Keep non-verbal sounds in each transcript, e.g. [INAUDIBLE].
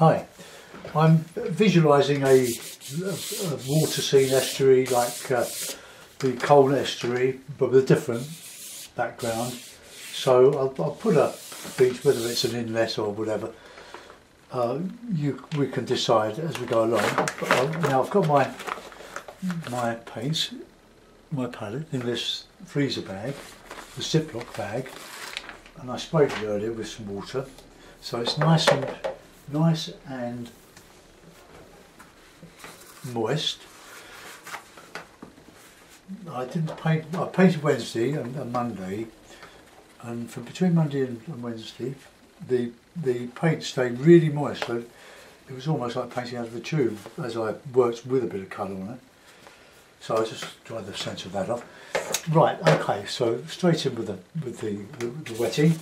Hi, I'm visualising a, a, water scene estuary like uh, the Colne estuary but with a different background. So I'll, I'll, put a beach, whether it's an inlet or whatever, uh, you, we can decide as we go along. now I've got my my paints, my palette in this freezer bag, the Ziploc bag, and I sprayed it earlier with some water. So it's nice and nice and moist. I didn't paint, I painted Wednesday and, and Monday and from between Monday and, and, Wednesday the the paint stayed really moist so it was almost like painting out of a tube as I worked with a bit of colour on it. So I just dried the centre of that off. Right, okay, so straight in with the with the, the, the wetting.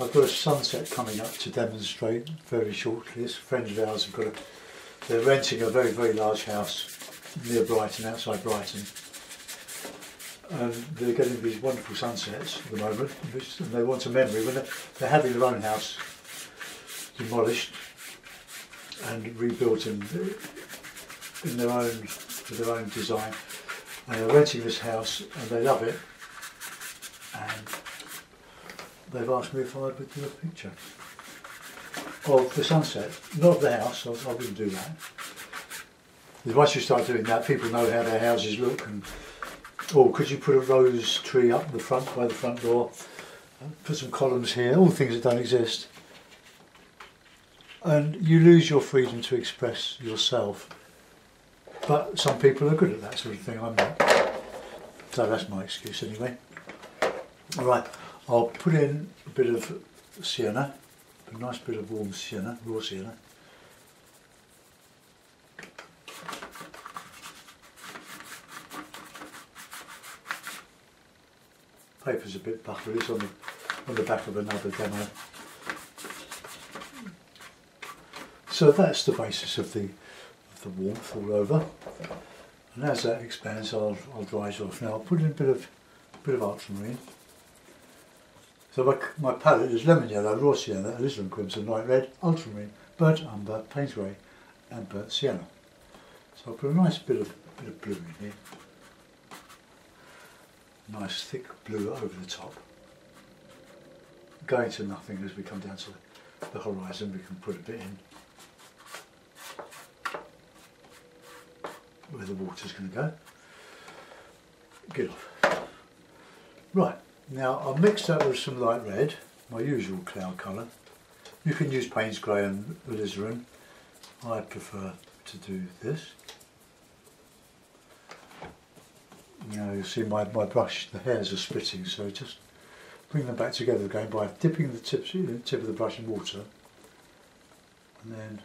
I've got a sunset coming up to demonstrate very shortly. This friend of ours have got a, they're renting a very, very large house near Brighton, outside Brighton. And they're getting these wonderful sunsets at the moment, which, and they want a memory. When they're, they're having their own house demolished and rebuilt in, in their own, their own design. And they're renting this house and they love it. And they've asked me if I would do a picture of the sunset, not the house, I, I wouldn't do that. Once you start doing that, people know how their houses look and, or could you put a rose tree up the front, by the front door, put some columns here, all things that don't exist. And you lose your freedom to express yourself. But some people are good at that sort of thing, I'm not. So that's my excuse anyway. All right. I'll put in a bit of sienna, a nice bit of warm sienna, raw sienna. Paper's a bit buffery, it's on the, on the back of another demo. So that's the basis of the, of the warmth all over. And as that expands, I'll, I'll dry it off. Now I'll put in a bit of, a bit of ultramarine. So my, my palette is lemon yellow, raw sienna, alizarin crimson, light red, ultramarine, burnt umber, Payne's grey and burnt sienna. So I'll put a nice bit of, bit of blue in here. Nice thick blue over the top. Going to nothing as we come down to the horizon, we can put a bit in. Where the water's going to go. Get off. Right, now I'll mix that with some light red, my usual cloud colour. You can use Payne's Grey and alizarin. I prefer to do this. Now you'll see my, my brush, the hairs are splitting, so just bring them back together again by dipping the tips, the tip of the brush in water and then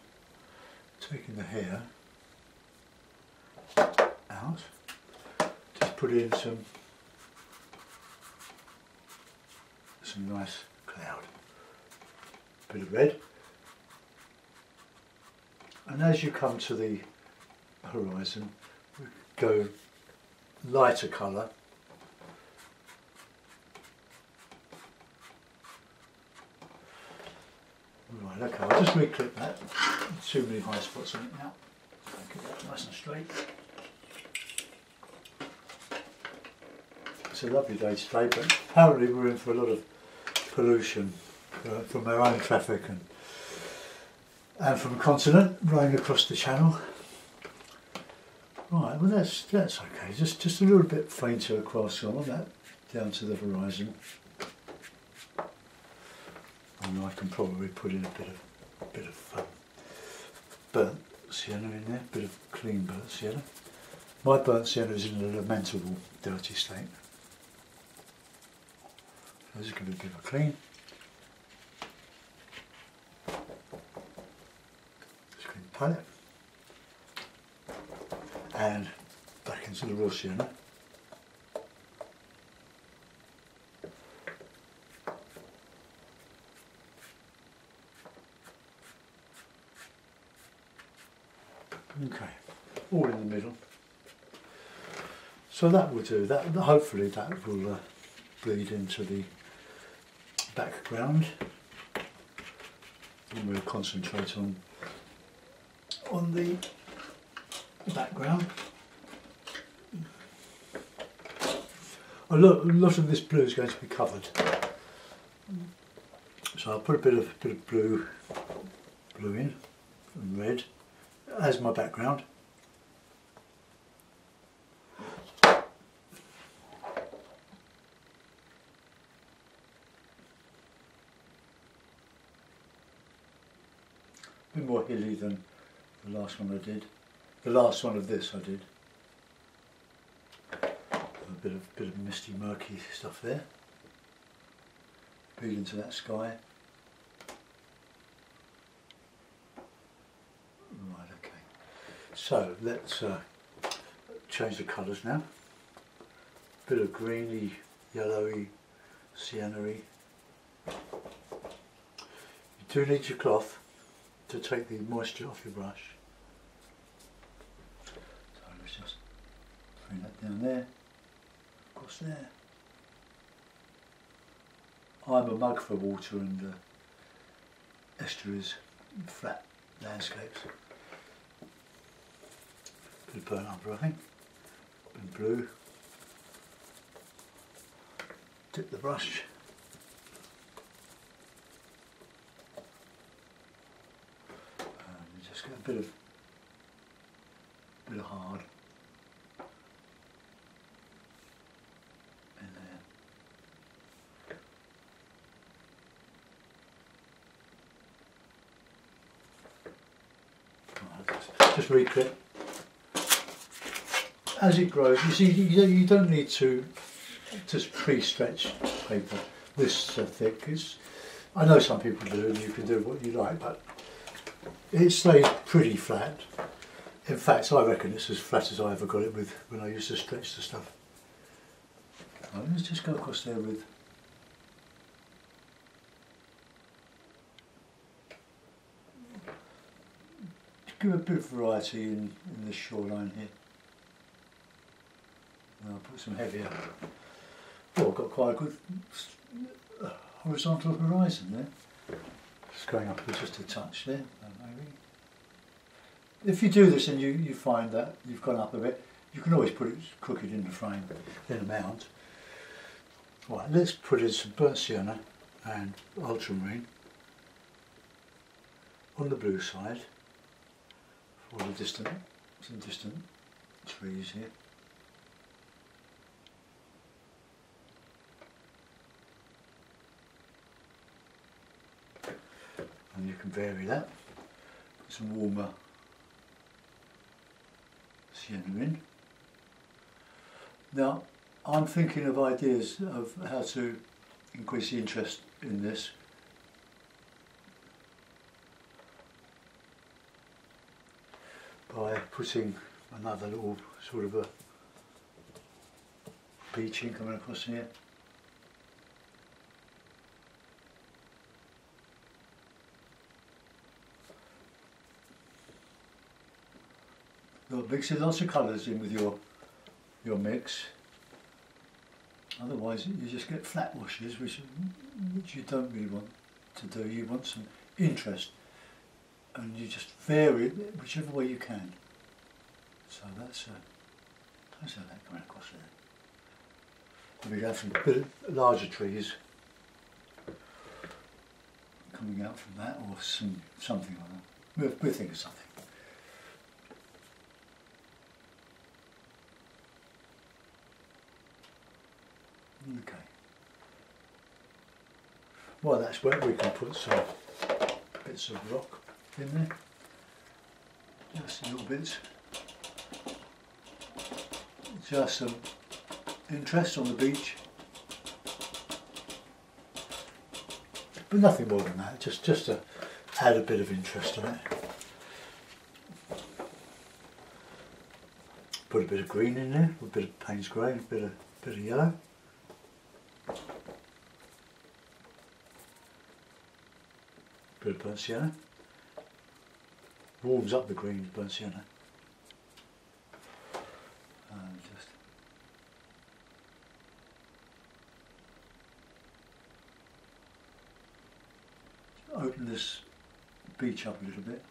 taking the hair out, just put in some some nice cloud. Bit of red. And as you come to the horizon, we go lighter colour. Right, okay, I'll just reclip that. Too many high spots on it now. Get that nice and straight. It's a lovely day today, but apparently we're in for a lot of pollution uh, from their own traffic and and from the continent running across the channel. Right, well that's that's okay. Just just a little bit fainter across on that down to the horizon. And I can probably put in a bit of bit of um, burnt sienna in there, a bit of clean burnt sienna. My burnt sienna is in a lamentable dirty state. Just give it a bit of a clean. Just clean the palette. And back into the raw sienna. Okay, all in the middle. So that will do. That hopefully that will uh, bleed into the background and we'll concentrate on on the background. A lot, a lot of this blue is going to be covered. So I'll put a bit of bit of blue blue in and red as my background. Bit more hilly than the last one I did. The last one of this I did. A bit of bit of misty, murky stuff there. Feed into that sky. Right, okay. So let's uh, change the colours now. Bit of greeny, yellowy, sienna-y. You do need your cloth to take the moisture off your brush. So let's just bring that down there, across there. I'm a mug for water and uh, estuaries, flat landscapes. Bit of burnt umber I think, and blue. Dip the brush and just get a bit of bit of hard there. Right, Just reclip. As it grows, you see, you don't- need to just pre-stretch paper this thick. It's, I know some people do, and you can do what you like, but it stays pretty flat. In fact, I reckon it's as flat as I ever got it with when I used to stretch the stuff. Let's just go across there with give a bit of variety in, in the shoreline here. And I'll put some heavier. Oh, I've got quite a good uh, horizontal horizon there. Just going up just a touch there, uh, maybe. If you do this and you, you find that you've gone up a bit, you can always put it crooked in the frame, in a mount. Right, let's put in some burnt sienna and ultramarine on the blue side for the distant, some distant trees here. And you can vary that. Some warmer in. Now, I'm thinking of ideas of how to increase the interest in this. By putting another little sort of a beaching coming across here. You're mixing lots of colours in with your your mix. Otherwise, you just get flat washes, which which you don't really want to do. You want some interest, and you just vary it whichever way you can. So that's uh, that's how that coming across there. And we have some bit larger trees coming out from that, or some something like that. We'll, we'll think of something. Okay. Well, that's where we can put some bits of rock in there. Just little bits. Just some interest on the beach. But nothing more than that, just, just to add a bit of interest on it. Put a bit of green in there, a bit of Payne's grey, a bit of, bit of yellow. good burnt sienna. Warms up the greens, burnt sienna. And just open this beach up a little bit.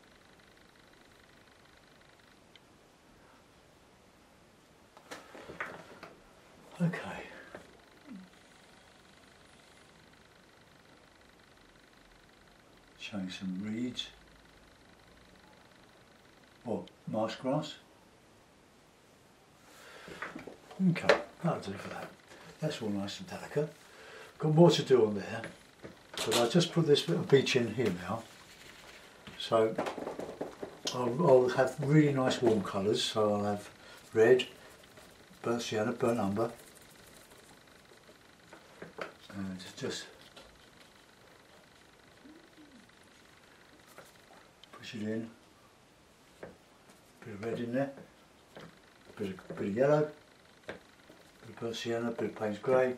Some reeds. Or marsh grass. Okay, that'll do for that. That's all nice and delicate. Got more to do on there, but I just put this little beech in here now. So I'll, I'll have really nice warm colours. So I'll have red, burnt sienna, burnt umber, and just push it in. Bit of red in there, bit of, bit of yellow, bit of burnt sienna, bit of Payne's grey.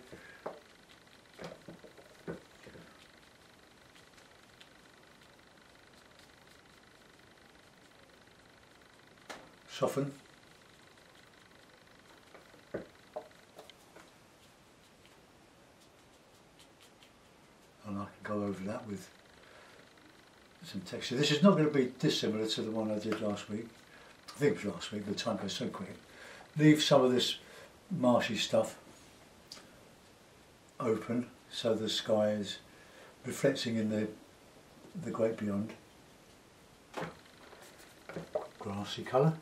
Soften. And I can go over that with some texture. This is not going to be dissimilar to the one I did last week. I think it was last week, the time goes so quick. Leave some of this marshy stuff open so the sky is reflecting in the the great beyond. Grassy colour.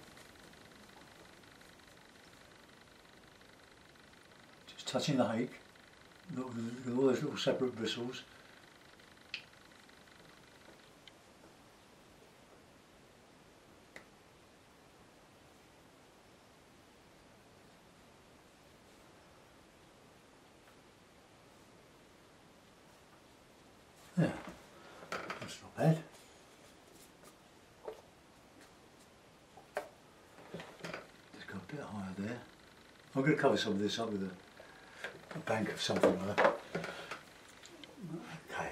Just touching the hake, at all those little separate bristles. Yeah, that's not bad. Just go a bit higher there. I'm going to cover some of this up with a, a bank of something like. Okay.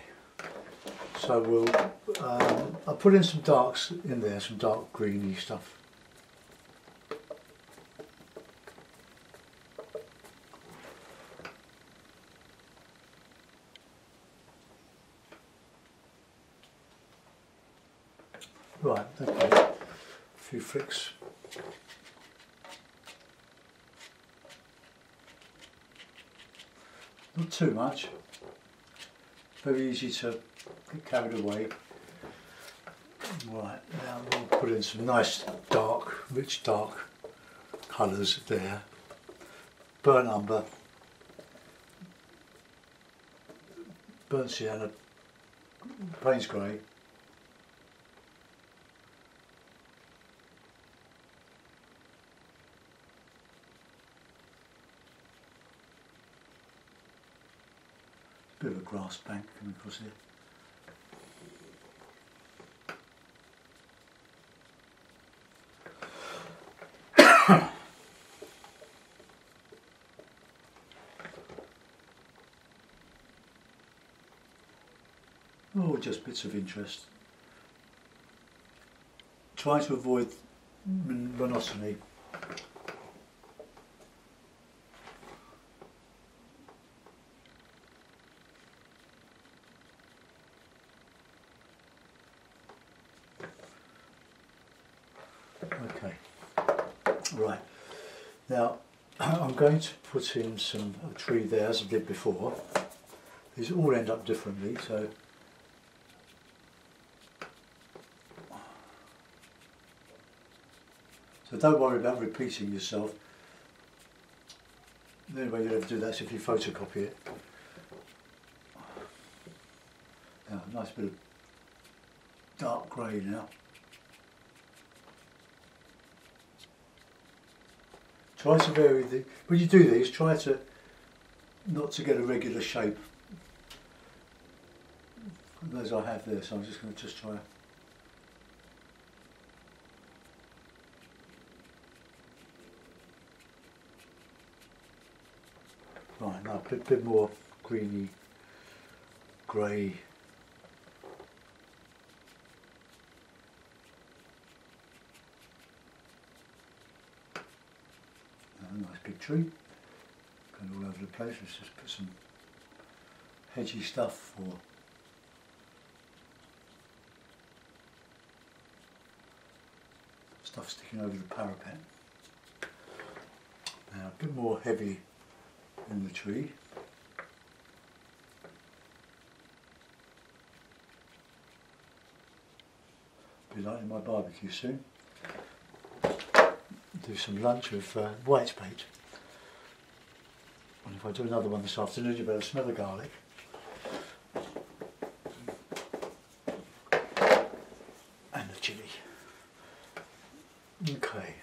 So we'll, um, I'll put in some darks in there, some dark greeny stuff. Right, okay. A few flicks. Too much. Very easy to get carried away. Right, now we'll put in some nice dark, rich dark colours there. Burnt umber, burnt sienna, Payne's grey, grass bank coming across here. oh, just bits of interest. Try to avoid mon- monotony. Okay. Right. Now, I'm going to put in some a tree there as I did before. These all end up differently, so so don't worry about repeating yourself. The only way you'll ever do that is if you photocopy it. Now, a nice bit of dark grey now. Try to vary the, when you do these, try to not to get a regular shape. Those I have there, so I'm just going to just try. Right, now a bit, bit more greeny, grey. big tree. Going all over the place, let's just put some hedgy stuff for stuff sticking over the parapet. Now a bit more heavy in the tree. Be lighting my barbecue soon. Do some lunch with uh. And if I do another one this afternoon, you better smell the garlic. And the chilli. Okay.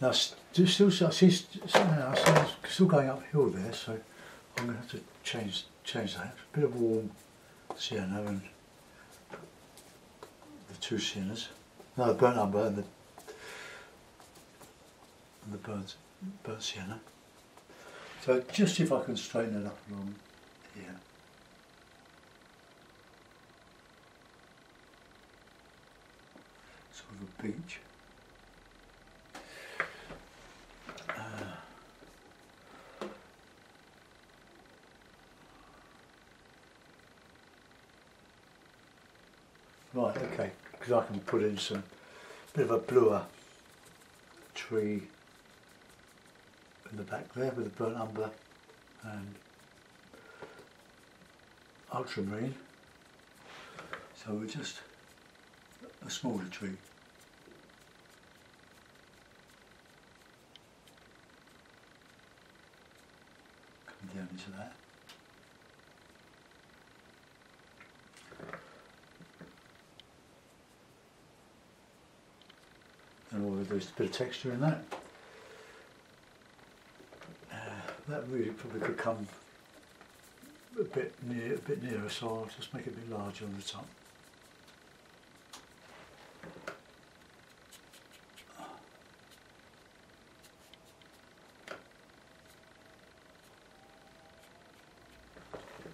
Now, st- still, I see, st- now, I see still going uphill there, so I'm going to have to change change that. A bit of warm sienna and the two siennas. No, the burnt umber and the the burnt burnt sienna. So just if I can straighten it up along here. Sort of a beach. Uh, Right, okay, because I can put in some bit of a bluer tree in the back there with the burnt umber and ultramarine. So we're just a smaller tree. Come down into that. And all there's a bit of texture in that. Uh, that really probably could come a bit near, a bit nearer, so I'll just make it a bit larger on the top.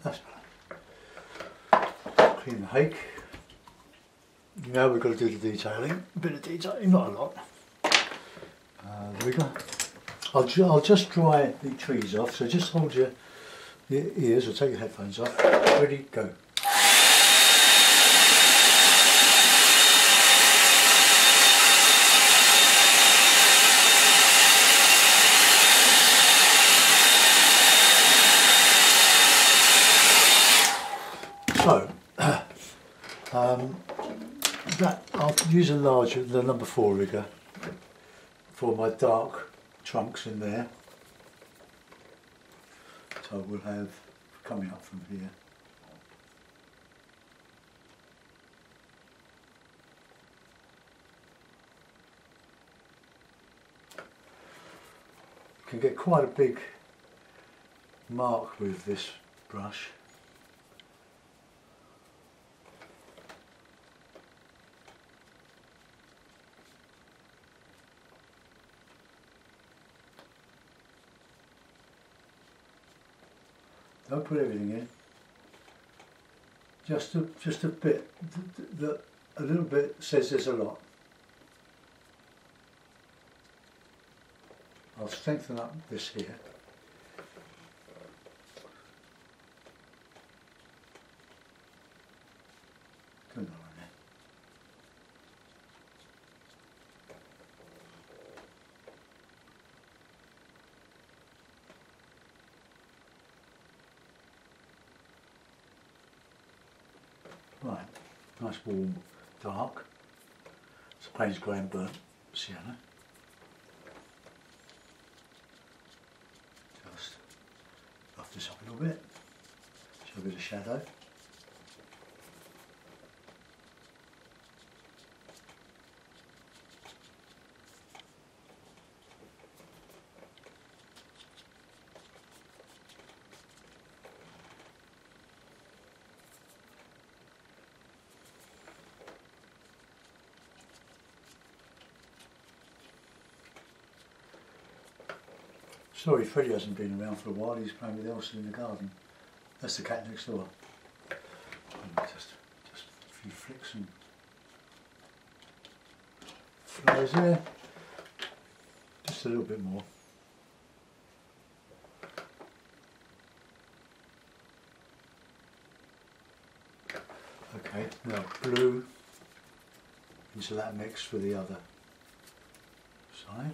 That's. Clean the hake. Now we've got to do the detailing. A bit of detailing, not a lot. Uh, there we go. I'll, ju- I'll just dry the trees off, so just hold your, your ears or take your headphones off. Ready, go. So, [CLEARS THROAT] um, that I'll use a larger, the number four rigger for my dark trunks in there. So we'll have coming up from here. Can get quite a big mark with this brush. Don't put everything in. Just a just a bit. a little bit says there's a lot. I'll strengthen up this here. Do another one there. Right, nice warm dark. It's a Payne's grey and burnt sienna. Just buff this up a little bit, show a bit of shadow. Sorry, Freddie hasn't been around for a while. He's playing with Elsa in the garden. That's the cat next door. Just, just a few flicks and flies there. Just a little bit more. Okay, now blue, into that mix for the other side.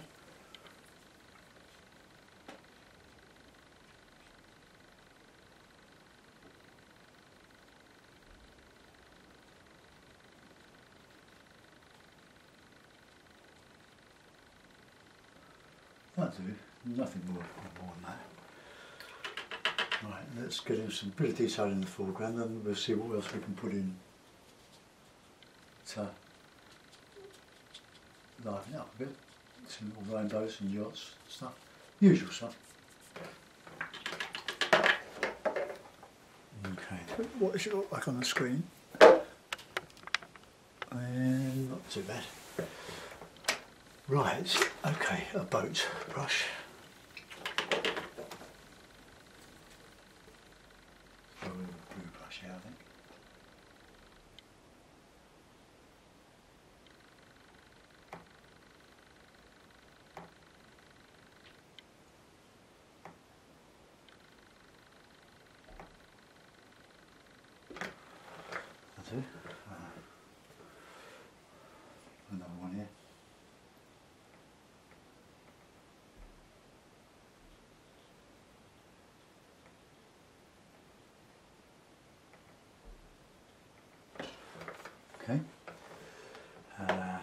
That'll do, nothing more, more than that. Right, let's get in some bit of detail in the foreground and we'll see what else we can put in to liven it up a bit. Some little rainbows and yachts stuff. Usual stuff. Okay, what does it look like on the screen? And not too bad. Right, okay, a boat brush. Throw a blue brush out, I think. That's it. Uh, another one here. Okay. Uh.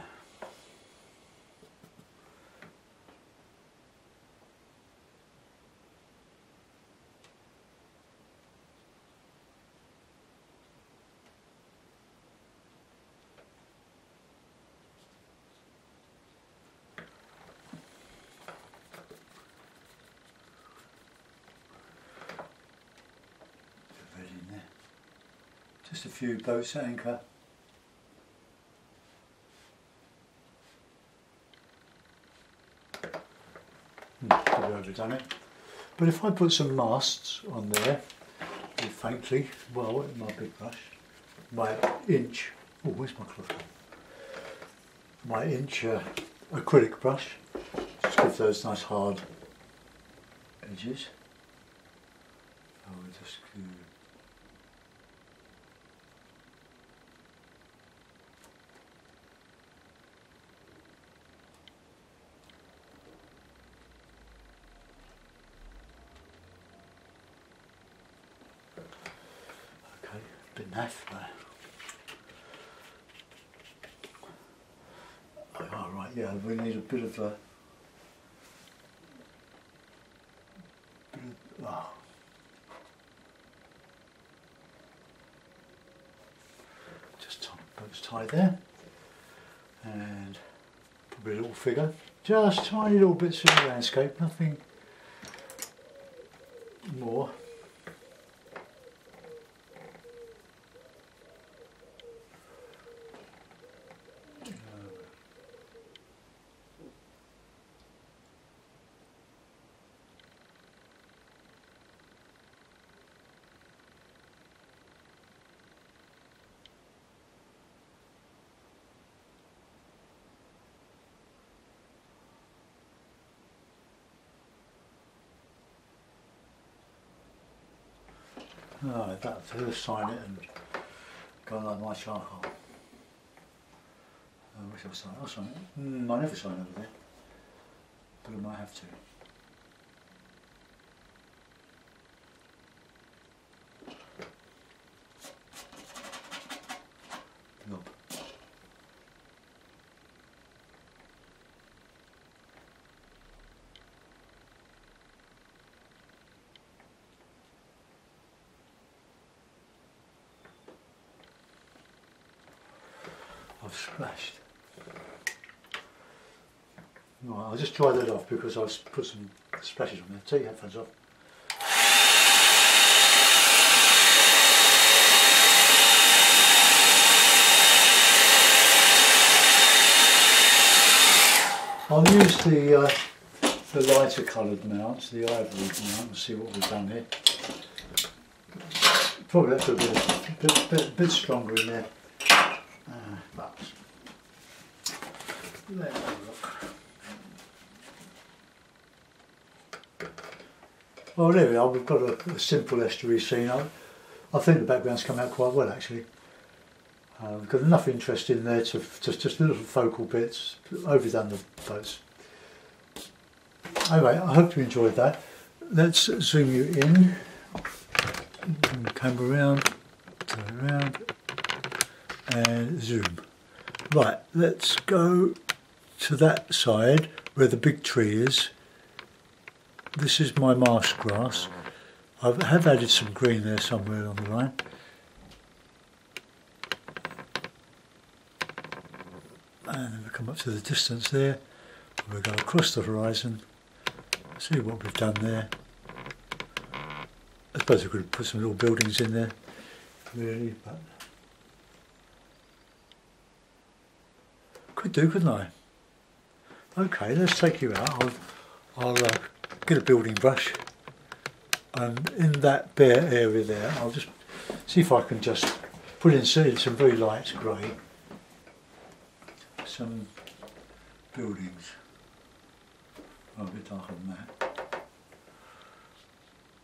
Just a few boats at anchor. Probably overdone it. But if I put some masts on there, faintly, well, with my big brush, my inch, oh, where's my cloth? My inch uh, acrylic brush, just give those nice hard edges. I will just glue Okay, a bit naff there. Oh, right, yeah, we need a bit of a. Oh. Just tie, boats tie there. And probably a little figure. Just tiny little bits of landscape, nothing more. Oh, that to sign it and go like my charcoal. I wish I signed. I'll sign it. Mm, I never sign there, but I might have to. Right, I'll just dry that off because I've put some splashes on there. Take your headphones off. I'll use the uh, the lighter coloured mounts, the ivory mount, and see what we've done here. Probably have to be a bit, bit, bit stronger in there. Uh, but let's look. Well, there we are. We've got a, a simple estuary scene. I, I think the background's come out quite well, actually. Um, got enough interest in there to just just little focal bits, overdone the boats. Anyway, I hope you enjoyed that. Let's zoom you in. Camera around, turn around, and zoom. Right, let's go to that side where the big tree is. This is my marsh grass. I have added some green there somewhere along the line. And we come up to the distance there. We'll go across the horizon, see what we've done there. I suppose we could put some little buildings in there, really, but could do, couldn't I? Okay, let's take you out. I'll, I'll uh, get a building brush. And in that bare area there I'll just see if I can just put in some very light grey. Some buildings. A bit darker than that.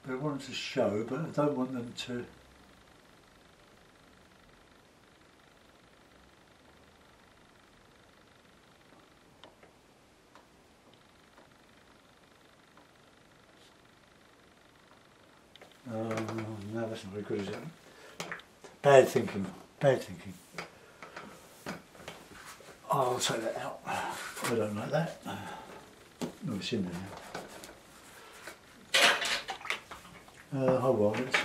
But I want them to show but I don't want them to that's not very good, is it? Bad thinking, bad thinking. I'll take that out. I don't like that. No, it's in there. Uh, oh well, let's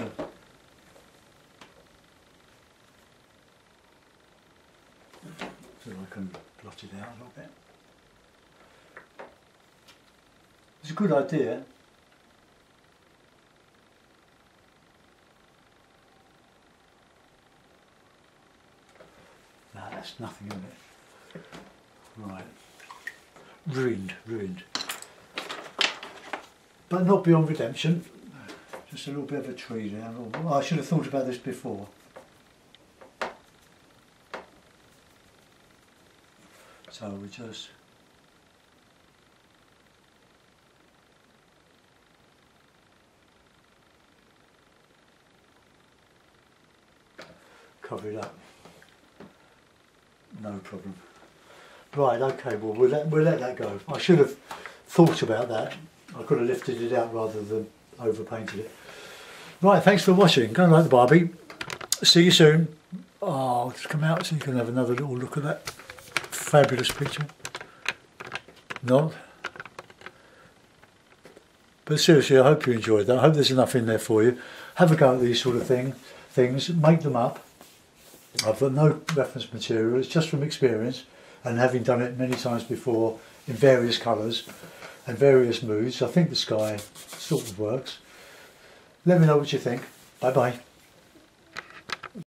so I can blot it out a little bit. It's a good idea That's nothing in it. Right. Ruined, ruined. But not beyond redemption. Just a little bit of a tree. Oh, I should have thought about this before. So we just cover it up no problem. Right, okay, well we'll let, we'll let that go. I should have thought about that. I could have lifted it out rather than overpainted it. Right, thanks for watching. Go and like the Barbie. See you soon. Oh, I'll just come out so you can have another little look at that fabulous picture. Not. But seriously, I hope you enjoyed that. I hope there's enough in there for you. Have a go at these sort of thing, things. Make them up. I've got no reference material, it's just from experience and having done it many times before in various colours and various moods. I think the sky sort of works. Let me know what you think. Bye bye.